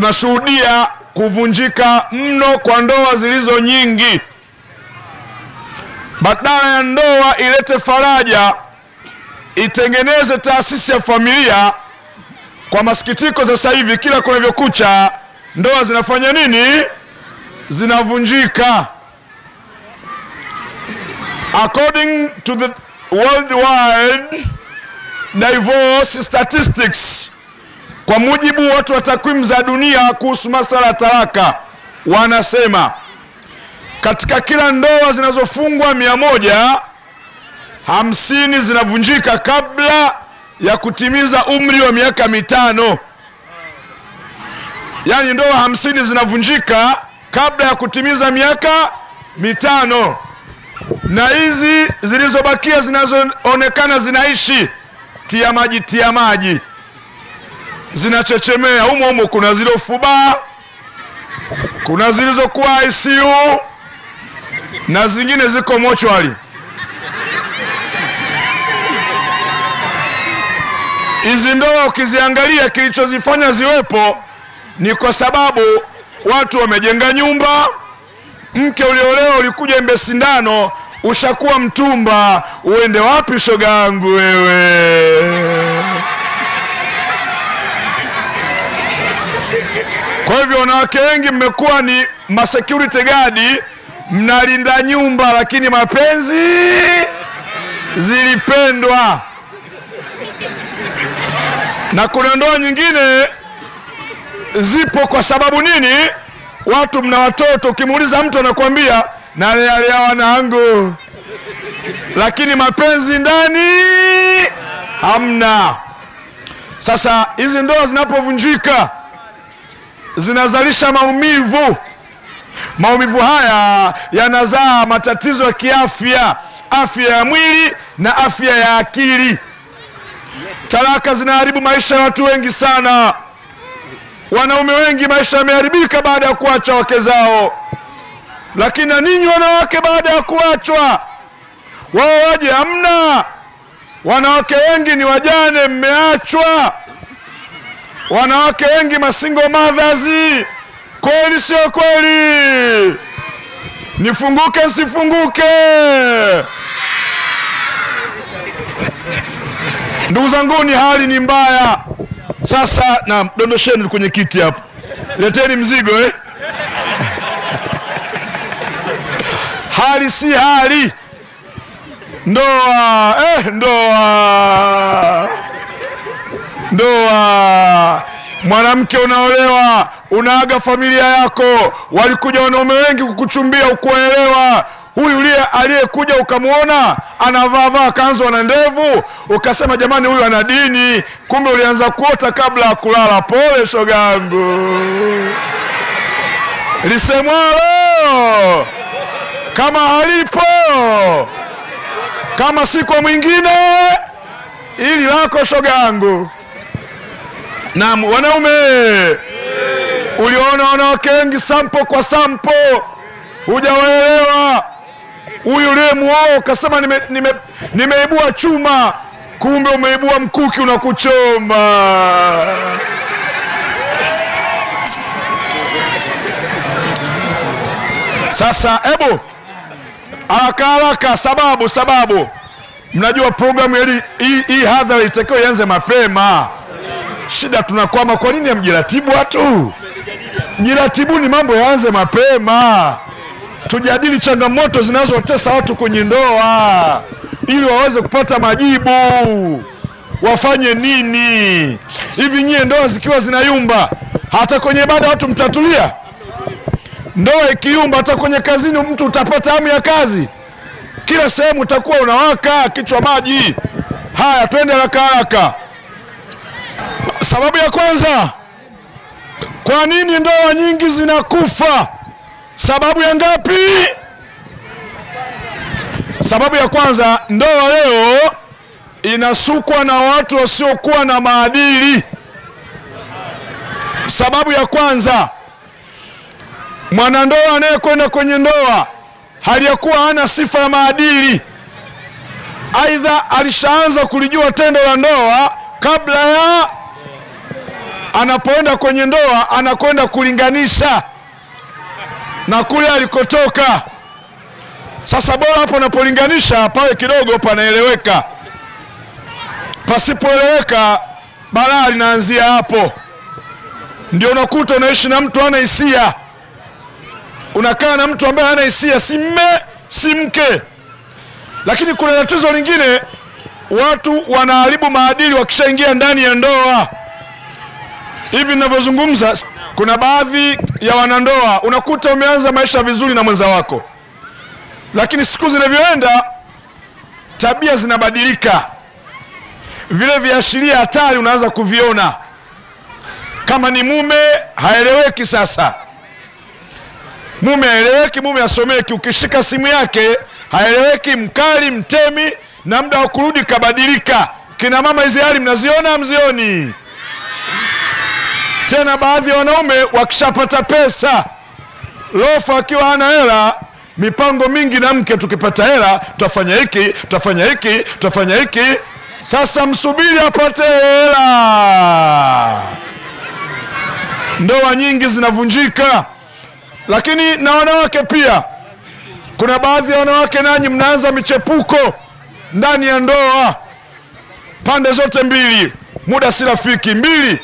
tunashuhudia kuvunjika mno kwa ndoa zilizo nyingi. Badala ya ndoa ilete faraja, itengeneze taasisi ya familia. Kwa masikitiko, sasa hivi kila kunavyokucha, ndoa zinafanya nini? Zinavunjika. According to the worldwide divorce statistics, kwa mujibu watu wa takwimu za dunia kuhusu masala ya talaka, wanasema katika kila ndoa zinazofungwa mia moja hamsini zinavunjika kabla ya kutimiza umri wa miaka mitano. Yaani ndoa hamsini zinavunjika kabla ya kutimiza miaka mitano, na hizi zilizobakia zinazoonekana zinaishi tia maji, tia maji, zinachechemea humo humo. Kuna zilizofubaa, kuna zilizokuwa ICU na zingine ziko mochwali. Hizi ndoa ukiziangalia, kilichozifanya ziwepo ni kwa sababu watu wamejenga nyumba. Mke uliolewa ulikuja embe sindano, ushakuwa mtumba. Uende wapi shoga yangu wewe? Hivyo wanawake wengi mmekuwa ni masecurity guard, mnalinda nyumba, lakini mapenzi zilipendwa. Na kuna ndoa nyingine zipo kwa sababu nini? Watu mna watoto, ukimuuliza mtu anakuambia nalealea wanangu, lakini mapenzi ndani hamna. Sasa hizi ndoa zinapovunjika zinazalisha maumivu. Maumivu haya yanazaa matatizo ya kiafya, afya ya mwili na afya ya akili. Talaka zinaharibu maisha ya watu wengi sana. Wanaume wengi maisha yameharibika baada ya kuacha wake zao, lakini na ninyi wanawake, baada ya kuachwa wao waje, hamna. Wanawake wengi ni wajane, mmeachwa. Wanawake wengi masingo mothers. Kweli sio kweli? Nifunguke sifunguke? Ndugu zanguni, hali ni mbaya sasa. Na dondosheni kwenye kiti hapo, leteni mzigo eh? hali si hali, ndoa eh, ndoa ndoa. Mwanamke unaolewa, unaaga familia yako, walikuja wanaume wengi kukuchumbia, ukuelewa huyu uliye aliyekuja ukamwona anavaavaa kanzu na ndevu, ukasema jamani, huyu ana dini, kumbe ulianza kuota kabla ya kulala. Pole shogangu, lisemwalo kama halipo, kama si kwa mwingine, ili lako shogangu. Naam, wanaume, uliona wanawake wengi sampo kwa sampo, hujawaelewa. Huyu uliyemuoa ukasema nime, nime, nimeibua chuma, kumbe umeibua mkuki unakuchoma. Sasa hebu haraka haraka, sababu sababu, mnajua programu hii hadhara itakiwa ianze mapema. Shida tunakwama. Kwa nini hamjiratibu watu? Jiratibuni, mambo yaanze mapema, tujadili changamoto zinazotesa watu kwenye ndoa ili waweze kupata majibu. Wafanye nini? Hivi nyie, ndoa zikiwa zinayumba, hata kwenye ibada watu mtatulia? Ndoa ikiyumba, hata kwenye kazini mtu utapata hamu ya kazi? Kila sehemu utakuwa unawaka kichwa maji. Haya, twende haraka haraka. Sababu ya kwanza, kwa nini ndoa nyingi zinakufa? Sababu ya ngapi? Sababu ya kwanza, ndoa leo inasukwa na watu wasiokuwa na maadili. Sababu ya kwanza, mwanandoa anayekwenda kwenye ndoa hali ya kuwa hana sifa ya maadili, aidha alishaanza kulijua tendo la ndoa kabla ya anapoenda kwenye ndoa anakwenda kulinganisha na kule alikotoka. Sasa bora hapo unapolinganisha pawe kidogo panaeleweka, pasipoeleweka balaa linaanzia hapo. Ndio unakuta unaishi na mtu ana hisia, unakaa na mtu ambaye ana hisia, si mme si mke. Lakini kuna tatizo lingine, watu wanaharibu maadili wakishaingia ndani ya ndoa. Hivi ninavyozungumza, kuna baadhi ya wanandoa unakuta umeanza maisha vizuri na mwenza wako, lakini siku zinavyoenda tabia zinabadilika, vile viashiria hatari unaanza kuviona. Kama ni mume haeleweki, sasa mume haeleweki, mume asomeki. Ukishika simu yake haeleweki, mkali, mtemi, na muda wa kurudi kabadilika. Kina mama, hizi hali mnaziona, mzioni? Tena baadhi ya wanaume wakishapata pesa, lofa akiwa ana hela, mipango mingi na mke, tukipata hela tutafanya hiki, tutafanya hiki, tutafanya hiki. Sasa msubiri apate hela, ndoa nyingi zinavunjika. Lakini na wanawake pia, kuna baadhi ya wanawake nanyi mnaanza michepuko ndani ya ndoa, pande zote mbili, muda si rafiki. Mbili,